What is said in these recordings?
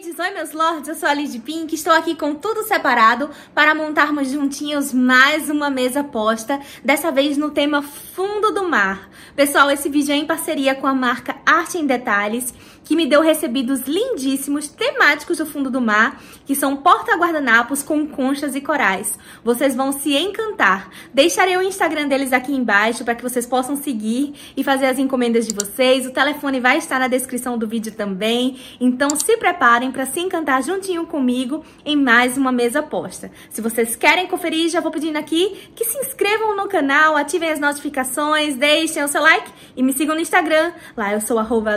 ladies, oi meus lords, eu sou a Lid Pink, estou aqui com tudo separado para montarmos juntinhos mais uma mesa posta, dessa vez no tema fundo do mar. Pessoal, esse vídeo é em parceria com a marca Arte em Detalhes, que me deu recebidos lindíssimos temáticos do fundo do mar, que são porta-guardanapos com conchas e corais. Vocês vão se encantar. Deixarei o Instagram deles aqui embaixo para que vocês possam seguir e fazer as encomendas de vocês. O telefone vai estar na descrição do vídeo também. Então se preparem para se encantar juntinho comigo em mais uma mesa posta. Se vocês querem conferir, já vou pedindo aqui que se inscrevam no canal, ativem as notificações, deixem o seu like e me sigam no Instagram. Lá eu sou arroba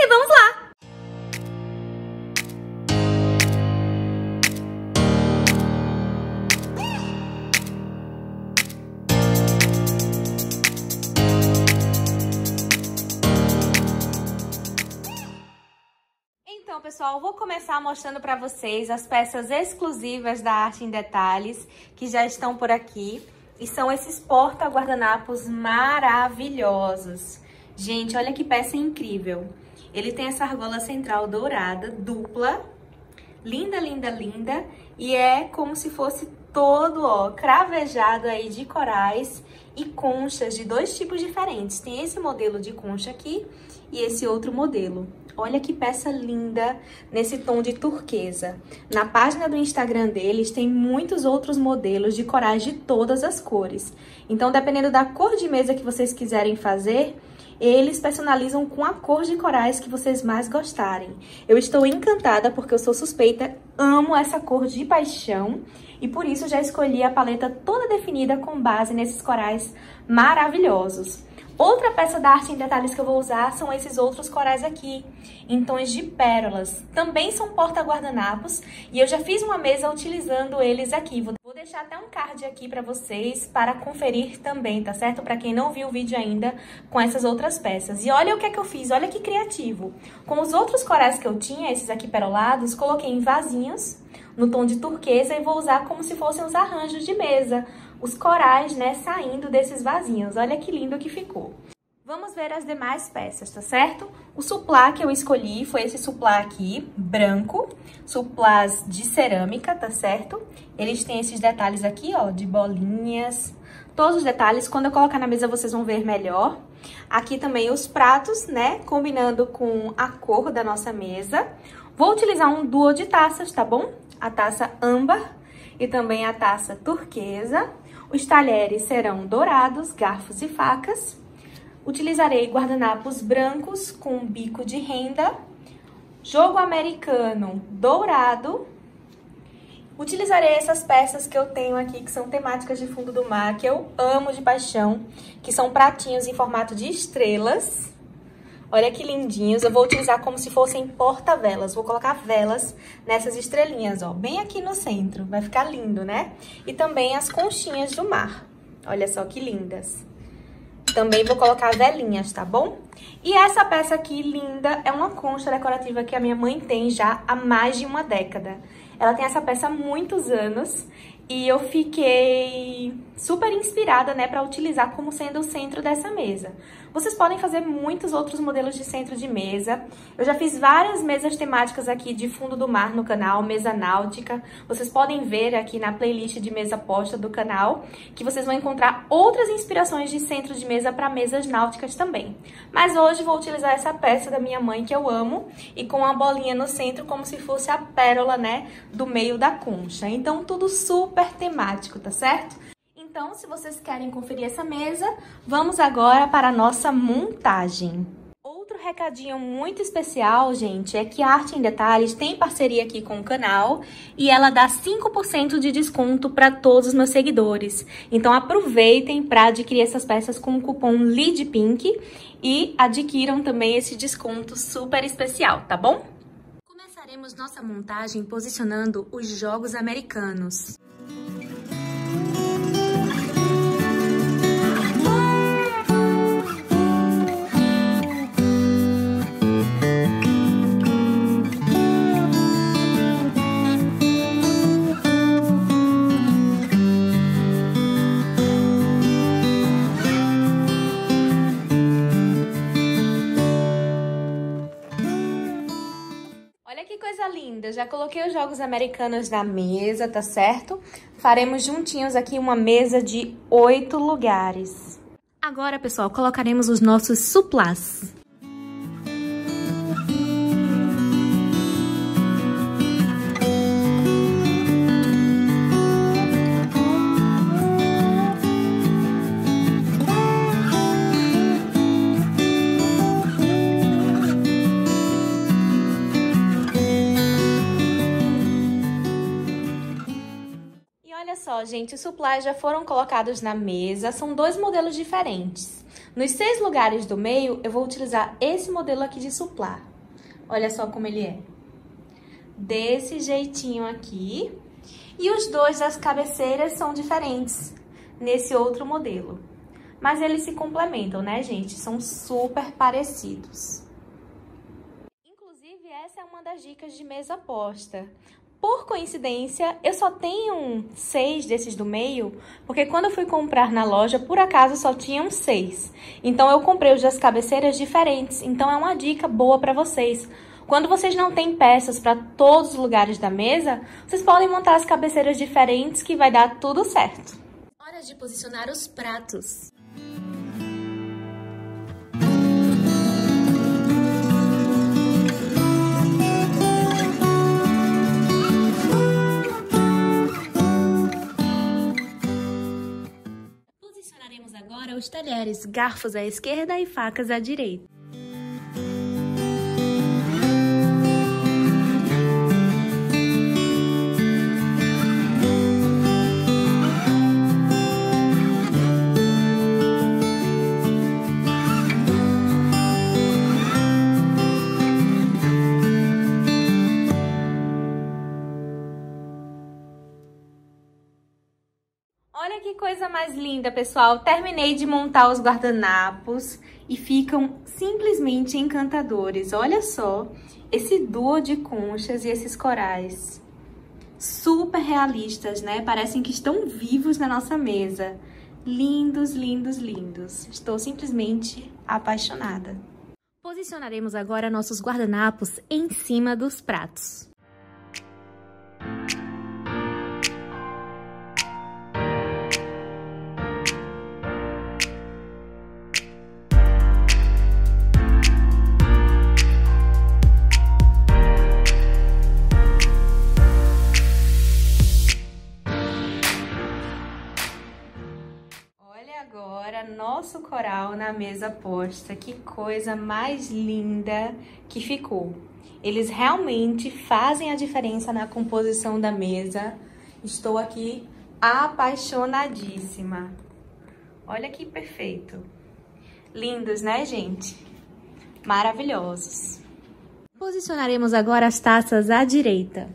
e vamos lá! Então, pessoal, vou começar mostrando para vocês as peças exclusivas da Arte em Detalhes, que já estão por aqui. E são esses porta-guardanapos maravilhosos. Gente, olha que peça incrível. Ele tem essa argola central dourada, dupla, linda, linda, linda, e é como se fosse todo, ó, cravejado aí de corais e conchas de dois tipos diferentes. Tem esse modelo de concha aqui e esse outro modelo. Olha que peça linda nesse tom de turquesa. Na página do Instagram deles tem muitos outros modelos de corais de todas as cores. Então, dependendo da cor de mesa que vocês quiserem fazer, eles personalizam com a cor de corais que vocês mais gostarem. Eu estou encantada porque eu sou suspeita, amo essa cor de paixão e por isso já escolhi a paleta toda definida com base nesses corais maravilhosos. Outra peça da arte em detalhes que eu vou usar são esses outros corais aqui, em tons de pérolas. Também são porta-guardanapos e eu já fiz uma mesa utilizando eles aqui. Vou deixar até um card aqui para vocês para conferir também, tá certo? Para quem não viu o vídeo ainda com essas outras peças. E olha o que é que eu fiz, olha que criativo. Com os outros corais que eu tinha, esses aqui perolados, coloquei em vasinhos no tom de turquesa e vou usar como se fossem os arranjos de mesa os corais, né, saindo desses vasinhos. Olha que lindo que ficou. Vamos ver as demais peças, tá certo? O suplá que eu escolhi foi esse suplá aqui, branco, suplás de cerâmica, tá certo? Eles têm esses detalhes aqui, ó, de bolinhas, todos os detalhes. Quando eu colocar na mesa, vocês vão ver melhor. Aqui também os pratos, né, combinando com a cor da nossa mesa. Vou utilizar um duo de taças, tá bom? A taça âmbar e também a taça turquesa. Os talheres serão dourados, garfos e facas. Utilizarei guardanapos brancos com bico de renda, jogo americano dourado. Utilizarei essas peças que eu tenho aqui, que são temáticas de fundo do mar, que eu amo de paixão, que são pratinhos em formato de estrelas. Olha que lindinhos. Eu vou utilizar como se fossem porta-velas. Vou colocar velas nessas estrelinhas, ó, bem aqui no centro. Vai ficar lindo, né? E também as conchinhas do mar. Olha só que lindas. Também vou colocar velinhas, tá bom? E essa peça aqui, linda, é uma concha decorativa que a minha mãe tem já há mais de uma década. Ela tem essa peça há muitos anos e eu fiquei super inspirada, né, para utilizar como sendo o centro dessa mesa. Vocês podem fazer muitos outros modelos de centro de mesa. Eu já fiz várias mesas temáticas aqui de fundo do mar no canal, mesa náutica. Vocês podem ver aqui na playlist de mesa posta do canal, que vocês vão encontrar outras inspirações de centro de mesa para mesas náuticas também. Mas hoje vou utilizar essa peça da minha mãe que eu amo e com a bolinha no centro como se fosse a pérola, né, do meio da concha. Então tudo super temático, tá certo? Então, se vocês querem conferir essa mesa, vamos agora para a nossa montagem. Outro recadinho muito especial, gente, é que a Arte em Detalhes tem parceria aqui com o canal e ela dá 5% de desconto para todos os meus seguidores. Então aproveitem para adquirir essas peças com o cupom LEADPINK e adquiram também esse desconto super especial, tá bom? Começaremos nossa montagem posicionando os jogos americanos. Linda, já coloquei os jogos americanos na mesa, tá certo? Faremos juntinhos aqui uma mesa de oito lugares. Agora, pessoal, colocaremos os nossos suplás. Gente, os supplies já foram colocados na mesa, são dois modelos diferentes. Nos seis lugares do meio, eu vou utilizar esse modelo aqui de supply. Olha só como ele é. Desse jeitinho aqui. E os dois das cabeceiras são diferentes nesse outro modelo. Mas eles se complementam, né, gente? São super parecidos. Inclusive, essa é uma das dicas de mesa posta. Por coincidência, eu só tenho seis desses do meio, porque quando eu fui comprar na loja, por acaso só tinham seis. Então eu comprei os das cabeceiras diferentes, então é uma dica boa para vocês. Quando vocês não têm peças para todos os lugares da mesa, vocês podem montar as cabeceiras diferentes que vai dar tudo certo. Hora de posicionar os pratos. Os talheres, garfos à esquerda e facas à direita. Linda, pessoal. Terminei de montar os guardanapos e ficam simplesmente encantadores. Olha só esse duo de conchas e esses corais. Super realistas, né? Parecem que estão vivos na nossa mesa. Lindos, lindos, lindos. Estou simplesmente apaixonada. Posicionaremos agora nossos guardanapos em cima dos pratos. Nosso coral na mesa posta. Que coisa mais linda que ficou. Eles realmente fazem a diferença na composição da mesa. Estou aqui apaixonadíssima. Olha que perfeito. Lindos, né, gente? Maravilhosos. Posicionaremos agora as taças à direita.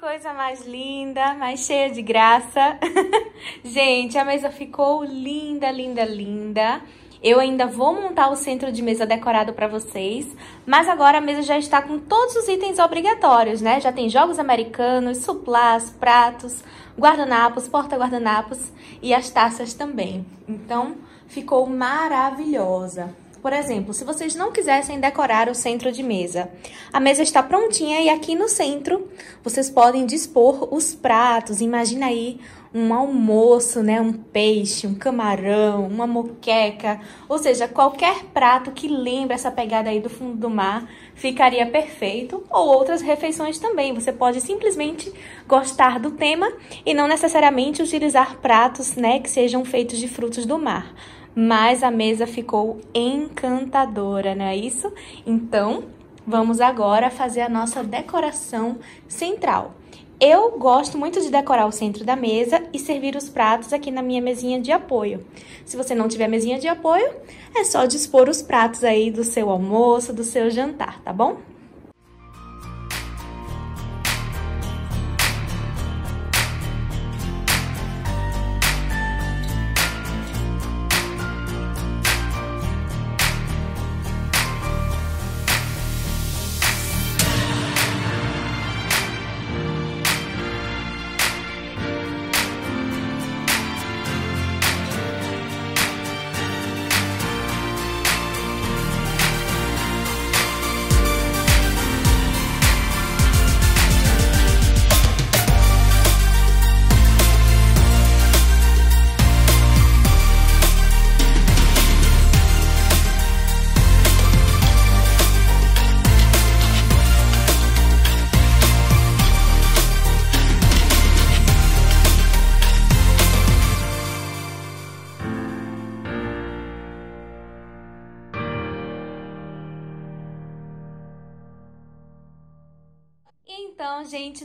Coisa mais linda, mais cheia de graça. Gente, a mesa ficou linda, linda, linda. Eu ainda vou montar o centro de mesa decorado para vocês, mas agora a mesa já está com todos os itens obrigatórios, né? Já tem jogos americanos, suplás, pratos, guardanapos, porta-guardanapos e as taças também. Então, ficou maravilhosa. Por exemplo, se vocês não quisessem decorar o centro de mesa, a mesa está prontinha e aqui no centro vocês podem dispor os pratos. Imagina aí um almoço, né? Um peixe, um camarão, uma moqueca, ou seja, qualquer prato que lembre essa pegada aí do fundo do mar ficaria perfeito, ou outras refeições também. Você pode simplesmente gostar do tema e não necessariamente utilizar pratos, né, que sejam feitos de frutos do mar mas a mesa ficou encantadora, não é isso? Então, vamos agora fazer a nossa decoração central. Eu gosto muito de decorar o centro da mesa e servir os pratos aqui na minha mesinha de apoio. Se você não tiver mesinha de apoio, é só dispor os pratos aí do seu almoço, do seu jantar, tá bom?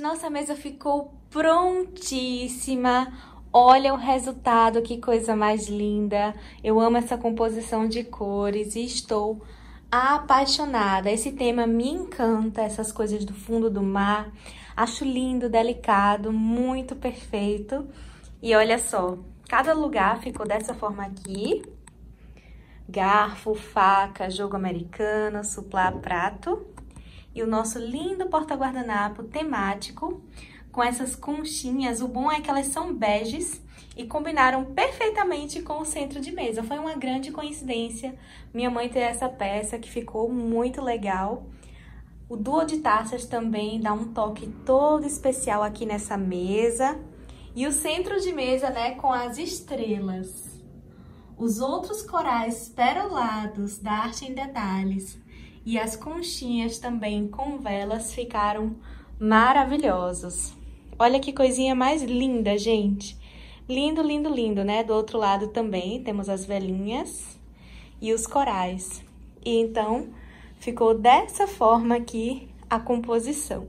Nossa mesa ficou prontíssima. Olha o resultado, que coisa mais linda. Eu amo essa composição de cores e estou apaixonada. Esse tema me encanta, essas coisas do fundo do mar. Acho lindo, delicado, muito perfeito. E olha só, cada lugar ficou dessa forma aqui. Garfo, faca, jogo americano, suplá, prato e o nosso lindo porta-guardanapo temático com essas conchinhas. O bom é que elas são beges e combinaram perfeitamente com o centro de mesa. Foi uma grande coincidência minha mãe ter essa peça que ficou muito legal. O duo de taças também dá um toque todo especial aqui nessa mesa. E o centro de mesa, né, com as estrelas. Os outros corais perolados da arte em detalhes e as conchinhas também com velas ficaram maravilhosos. Olha que coisinha mais linda, gente. Lindo, lindo, lindo, né? Do outro lado também temos as velinhas e os corais. E então, ficou dessa forma aqui a composição.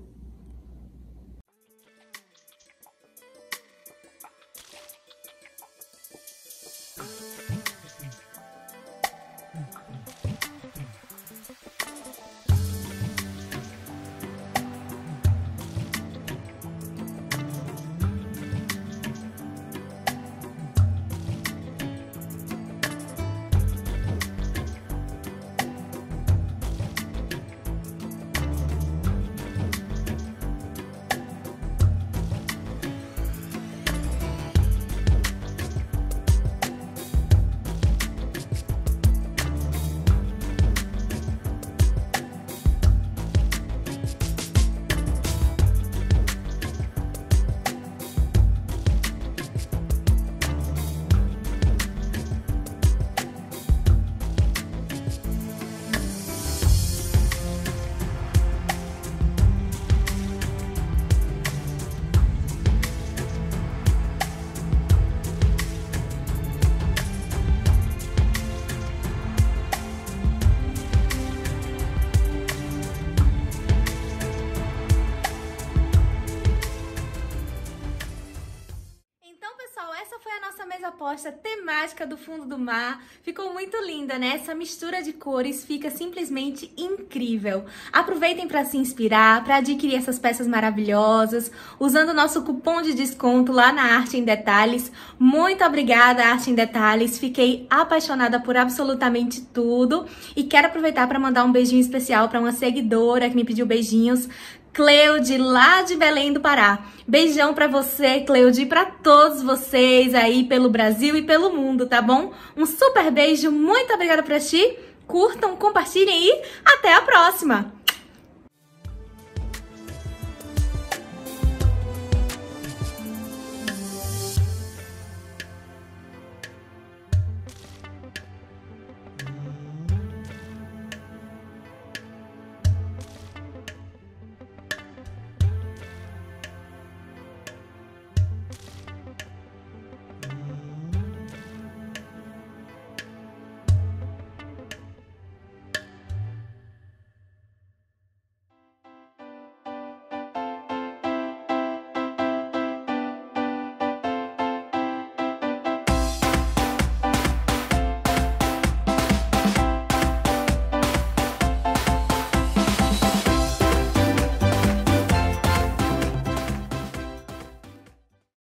Temática do fundo do mar. Ficou muito linda, né? Essa mistura de cores fica simplesmente incrível. Aproveitem para se inspirar, para adquirir essas peças maravilhosas, usando o nosso cupom de desconto lá na Arte em Detalhes. Muito obrigada, Arte em Detalhes. Fiquei apaixonada por absolutamente tudo e quero aproveitar para mandar um beijinho especial para uma seguidora que me pediu beijinhos. Cleude, lá de Belém do Pará. Beijão para você, Cleude, e para todos vocês aí pelo Brasil e pelo mundo, tá bom? Um super beijo, muito obrigada por assistir. Curtam, compartilhem e até a próxima!